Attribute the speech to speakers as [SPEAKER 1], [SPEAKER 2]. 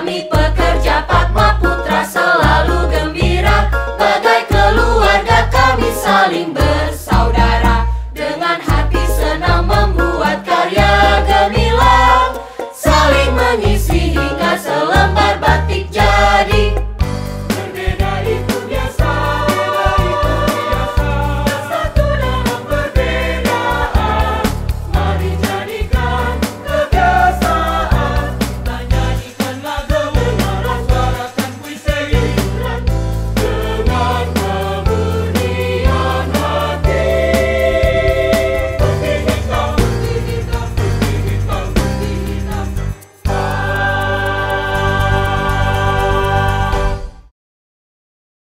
[SPEAKER 1] kami pekerja Pak